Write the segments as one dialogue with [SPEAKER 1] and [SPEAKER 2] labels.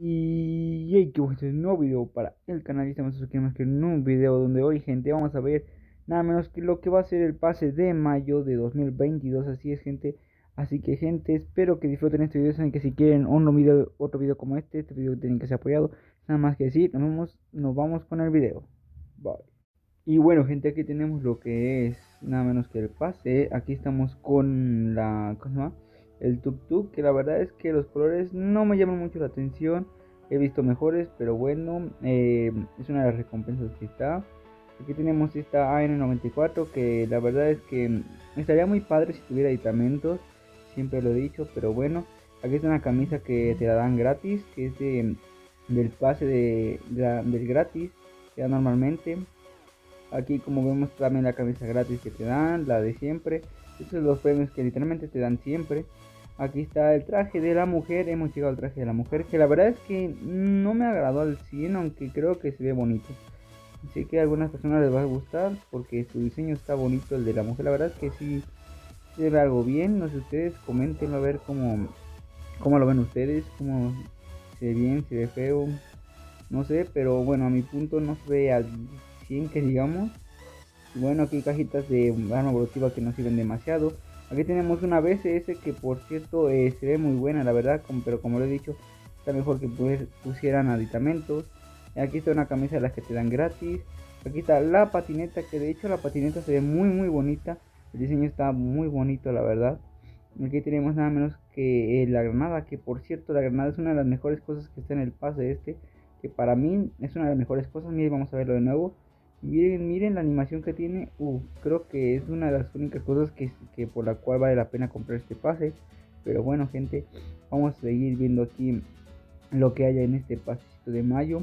[SPEAKER 1] Y hey, que este es un nuevo video para el canal y estamos aquí más que en un video donde hoy gente vamos a ver nada menos que lo que va a ser el pase de mayo de 2022 así es gente. Así que gente espero que disfruten este video saben que si quieren otro video, otro video como este este video tiene que ser apoyado. Nada más que decir nos vamos, nos vamos con el video. Bye. Y bueno gente aquí tenemos lo que es nada menos que el pase. Aquí estamos con la ¿cómo el tuk tuk que la verdad es que los colores no me llaman mucho la atención. He visto mejores pero bueno eh, es una de las recompensas que está. Aquí tenemos esta AN94 que la verdad es que estaría muy padre si tuviera aditamentos siempre lo he dicho pero bueno aquí está una camisa que te la dan gratis que es de, del pase de, del gratis que normalmente. Aquí como vemos también la camisa gratis que te dan la de siempre estos son los premios que literalmente te dan siempre Aquí está el traje de la mujer. Hemos llegado al traje de la mujer. Que la verdad es que no me agradó al 100. Aunque creo que se ve bonito. Sé que a algunas personas les va a gustar. Porque su diseño está bonito. El de la mujer. La verdad es que sí se ve algo bien. No sé ustedes. Coméntenlo a ver cómo, cómo lo ven ustedes. Cómo se ve bien. Se ve feo. No sé. Pero bueno a mi punto no se ve al 100 que digamos. Bueno aquí cajitas de arma evolutiva que no sirven demasiado. Aquí tenemos una BCS que por cierto eh, se ve muy buena la verdad, pero como lo he dicho, está mejor que pusieran aditamentos. Aquí está una camisa de las que te dan gratis. Aquí está la patineta, que de hecho la patineta se ve muy muy bonita. El diseño está muy bonito la verdad. Aquí tenemos nada menos que eh, la granada, que por cierto la granada es una de las mejores cosas que está en el pase este. Que para mí es una de las mejores cosas. Miren, vamos a verlo de nuevo. Miren, miren la animación que tiene. Uh, creo que es una de las únicas cosas que, que, por la cual vale la pena comprar este pase. Pero bueno, gente, vamos a seguir viendo aquí lo que haya en este pasito de mayo.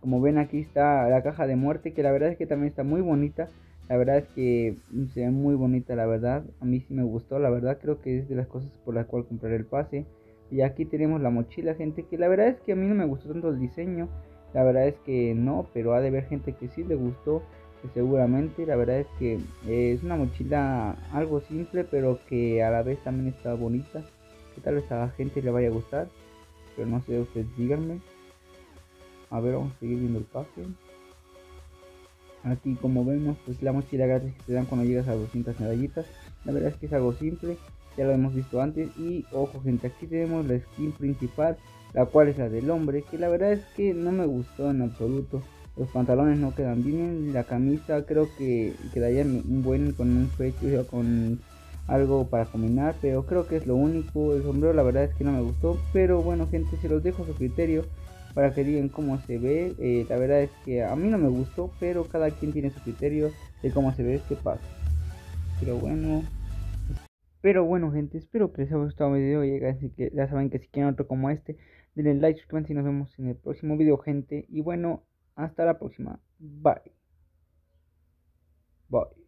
[SPEAKER 1] Como ven aquí está la caja de muerte, que la verdad es que también está muy bonita. La verdad es que se ve muy bonita, la verdad. A mí sí me gustó, la verdad creo que es de las cosas por las cuales compraré el pase. Y aquí tenemos la mochila, gente, que la verdad es que a mí no me gustó tanto el diseño. La verdad es que no, pero ha de haber gente que sí le gustó, seguramente. La verdad es que eh, es una mochila algo simple, pero que a la vez también está bonita. Que tal vez a la gente le vaya a gustar, pero no sé, ustedes díganme. A ver, vamos a seguir viendo el pase. Aquí como vemos, pues la mochila gratis que te dan cuando llegas a 200 medallitas. La verdad es que es algo simple, ya lo hemos visto antes. Y ojo gente, aquí tenemos la skin principal la cual es la del hombre, que la verdad es que no me gustó en absoluto. Los pantalones no quedan bien, la camisa creo que quedaría un buen con un pecho o con algo para combinar, pero creo que es lo único. El sombrero la verdad es que no me gustó, pero bueno gente, se los dejo a su criterio para que digan cómo se ve. Eh, la verdad es que a mí no me gustó, pero cada quien tiene su criterio de cómo se ve este paso. Pero bueno. Pero bueno gente, espero que les haya gustado el video. Y así que ya saben que si quieren otro como este, denle like, suscríbanse y nos vemos en el próximo video gente. Y bueno, hasta la próxima. Bye. Bye.